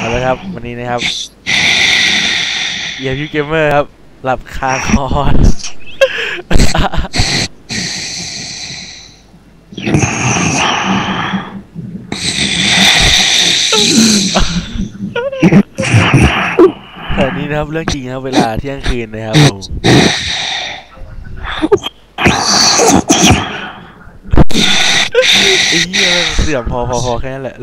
เอาละครับ วันนี้นะครับเยียบยูเกมเมอร์ครับ หลับคาคอนแต่นี้นะครับ เรื่องจริงครับ เวลาเที่ยงคืนนะครับผมไอ้เหี้ยงเสื่อมพอพอพอแค่นั้นแหละ